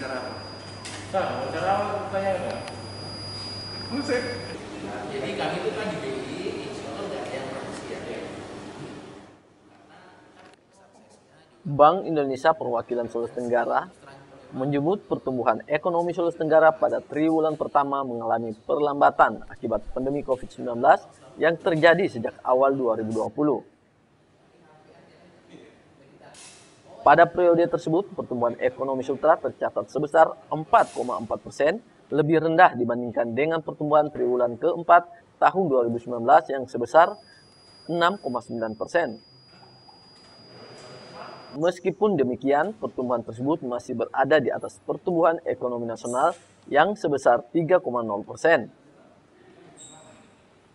wawancara apa? Nah, wawancara apa pertanyaan enggak? Musik. Jadi kami itu kan di BI, insya Allah nggak ada yang promosi ya. Bank Indonesia Perwakilan Sulawesi Tenggara menyebut pertumbuhan ekonomi Sulawesi Tenggara pada triwulan pertama mengalami perlambatan akibat pandemi COVID-19 yang terjadi sejak awal 2020. Pada periode tersebut, pertumbuhan ekonomi Sultra tercatat sebesar 4,4 persen, lebih rendah dibandingkan dengan pertumbuhan triwulan keempat tahun 2019 yang sebesar 6,9 persen. Meskipun demikian, pertumbuhan tersebut masih berada di atas pertumbuhan ekonomi nasional yang sebesar 3,0 persen.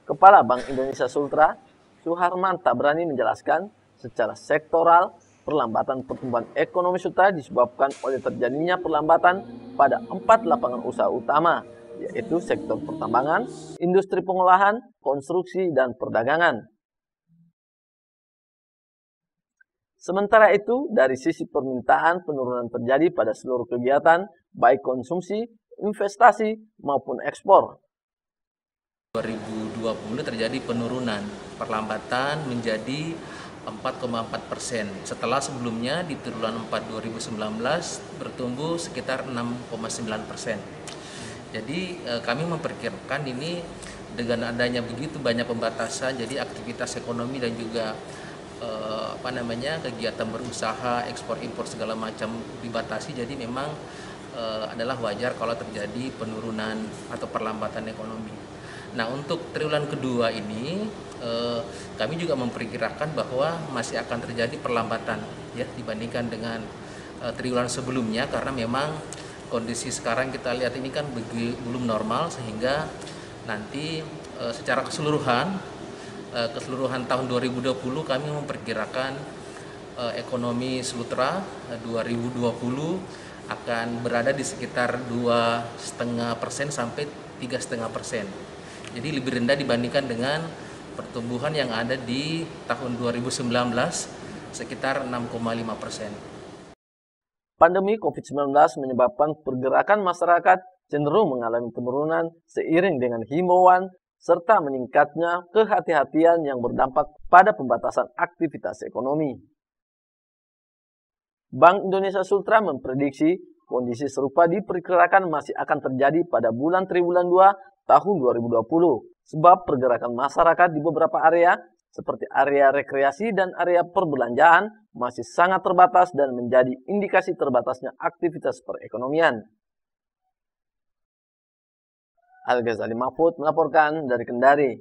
Kepala Bank Indonesia Sultra, Suharman Tabrani menjelaskan secara sektoral perlambatan pertumbuhan ekonomi Sultra disebabkan oleh terjadinya perlambatan pada empat lapangan usaha utama, yaitu sektor pertambangan, industri pengolahan, konstruksi, dan perdagangan. Sementara itu, dari sisi permintaan penurunan terjadi pada seluruh kegiatan, baik konsumsi, investasi, maupun ekspor. 2020 terjadi penurunan, perlambatan menjadi 4,4 persen. Setelah sebelumnya di triwulan 4 2019 bertumbuh sekitar 6,9 persen. Jadi eh, kami memperkirakan ini dengan adanya begitu banyak pembatasan, jadi aktivitas ekonomi dan juga eh, apa namanya kegiatan berusaha ekspor impor segala macam dibatasi. Jadi memang eh, adalah wajar kalau terjadi penurunan atau perlambatan ekonomi. Nah untuk triwulan kedua ini eh, kami juga memperkirakan bahwa masih akan terjadi perlambatan ya dibandingkan dengan eh, triwulan sebelumnya karena memang kondisi sekarang kita lihat ini kan belum normal sehingga nanti eh, secara keseluruhan eh, keseluruhan tahun 2020 kami memperkirakan eh, ekonomi Sutra eh, 2020 akan berada di sekitar dua setengah persen sampai tiga setengah persen. Jadi lebih rendah dibandingkan dengan pertumbuhan yang ada di tahun 2019 sekitar 6,5 persen. Pandemi COVID-19 menyebabkan pergerakan masyarakat cenderung mengalami penurunan seiring dengan himbauan serta meningkatnya kehati-hatian yang berdampak pada pembatasan aktivitas ekonomi. Bank Indonesia Sultra memprediksi kondisi serupa diperkirakan masih akan terjadi pada bulan triwulan 2 tahun 2020 sebab pergerakan masyarakat di beberapa area seperti area rekreasi dan area perbelanjaan masih sangat terbatas dan menjadi indikasi terbatasnya aktivitas perekonomian. Al-Ghazali Mahfud melaporkan dari Kendari.